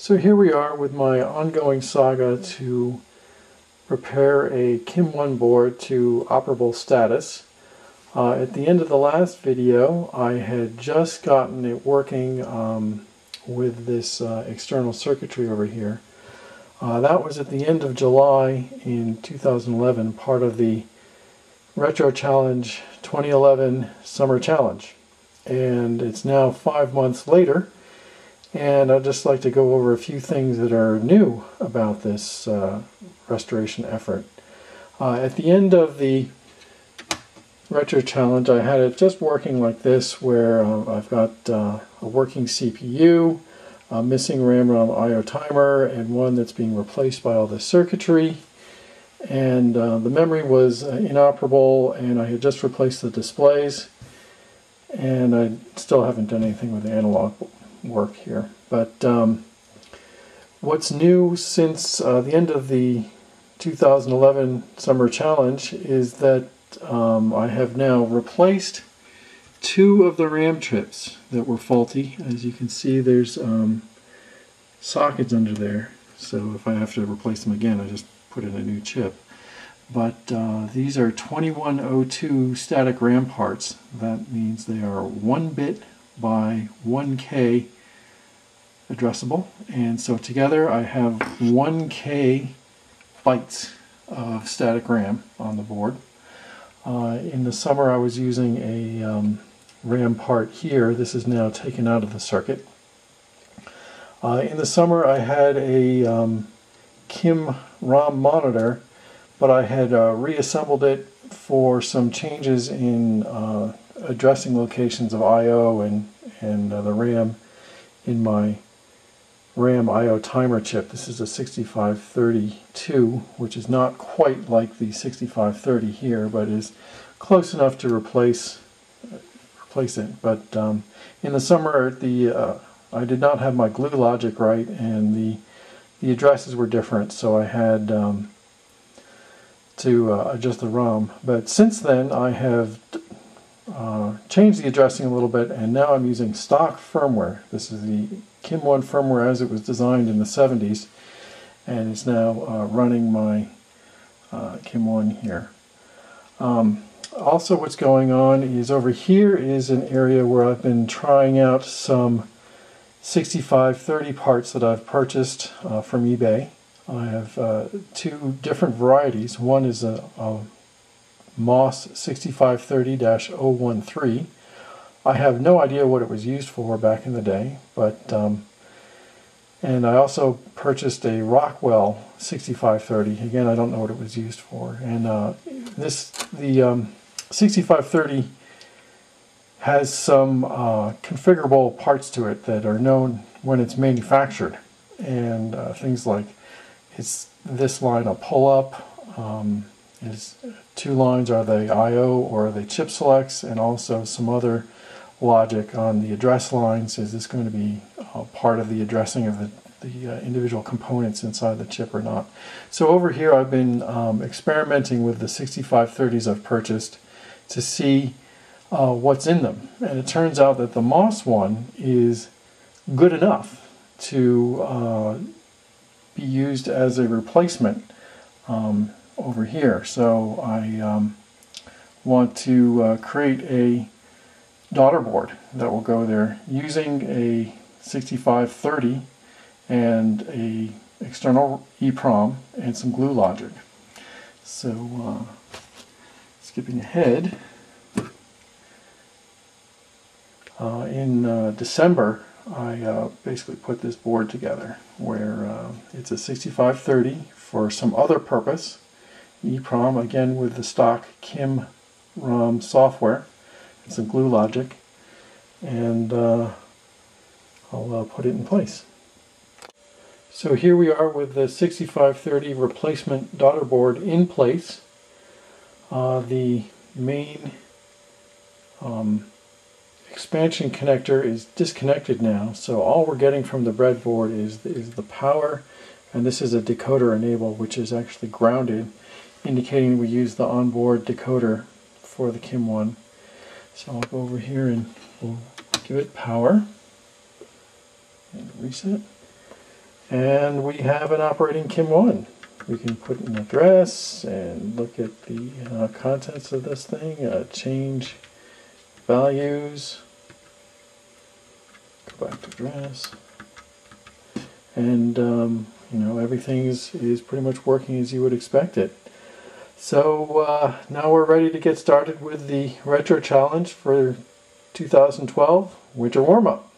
So here we are with my ongoing saga to prepare a KIM-1 board to operable status. Uh, at the end of the last video I had just gotten it working um, with this uh, external circuitry over here. Uh, that was at the end of July in 2011, part of the Retro Challenge 2011 Summer Challenge. And it's now five months later and I'd just like to go over a few things that are new about this uh, restoration effort. Uh, at the end of the Retro Challenge, I had it just working like this, where uh, I've got uh, a working CPU, a missing RAM ROM IO timer, and one that's being replaced by all the circuitry. And uh, the memory was uh, inoperable, and I had just replaced the displays. And I still haven't done anything with the analog work here. But um, what's new since uh, the end of the 2011 Summer Challenge is that um, I have now replaced two of the RAM chips that were faulty. As you can see, there's um, sockets under there. So if I have to replace them again, I just put in a new chip. But uh, these are 2102 static RAM parts. That means they are 1 bit by 1K addressable. And so together I have 1K bytes of static RAM on the board. Uh, in the summer I was using a um, RAM part here. This is now taken out of the circuit. Uh, in the summer I had a um, KIM ROM monitor, but I had uh, reassembled it for some changes in uh, addressing locations of I.O. and, and uh, the RAM in my RAM I.O. timer chip. This is a 6532, which is not quite like the 6530 here, but is close enough to replace replace it. But um, in the summer, the uh, I did not have my glue logic right, and the the addresses were different, so I had um, to uh, adjust the ROM. But since then, I have uh, changed the addressing a little bit, and now I'm using stock firmware. This is the KIM-1 firmware as it was designed in the 70s, and is now uh, running my uh, KIM-1 here. Um, also what's going on is over here is an area where I've been trying out some 6530 parts that I've purchased uh, from eBay. I have uh, two different varieties. One is a, a MOS 6530-013. I have no idea what it was used for back in the day, but um, and I also purchased a Rockwell 6530. Again, I don't know what it was used for. And uh, this the um, 6530 has some uh, configurable parts to it that are known when it's manufactured, and uh, things like it's this line a pull up. Um, is two lines are the I.O. or the chip selects and also some other logic on the address lines. Is this going to be uh, part of the addressing of the, the uh, individual components inside the chip or not? So over here I've been um, experimenting with the 6530s I've purchased to see uh, what's in them. And it turns out that the MOS one is good enough to uh, be used as a replacement um, over here. So I um, want to uh, create a daughter board that will go there using a 6530 and a external EEPROM and some glue logic. So uh, skipping ahead, uh, in uh, December I uh, basically put this board together where uh, it's a 6530 for some other purpose EEPROM again with the stock KIM ROM software some glue logic and uh, I'll uh, put it in place. So here we are with the 6530 replacement daughter board in place. Uh, the main um, expansion connector is disconnected now so all we're getting from the breadboard is, is the power and this is a decoder enable which is actually grounded indicating we use the onboard decoder for the KIM-1. So I'll go over here and we'll give it power and reset. And we have an operating Kim 1. We can put an address and look at the uh, contents of this thing, uh, change values, go back to address, and um, you know everything is, is pretty much working as you would expect it. So uh, now we're ready to get started with the retro challenge for 2012 winter warm-up.